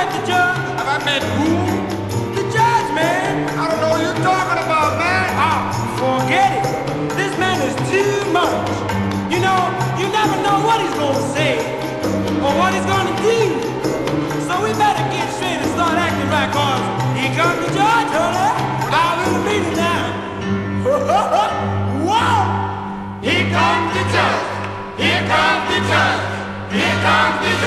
mad the judge? Have I met who? The judge, man. I don't know what you're talking about, man. Ah, forget it. This man is too much. You know, you never know what he's gonna say or what he's gonna do. So we better get straight and start acting right, cause here comes the judge, honey. I'm in the meeting now. Whoa! Here comes the judge. Here comes the judge. Here comes the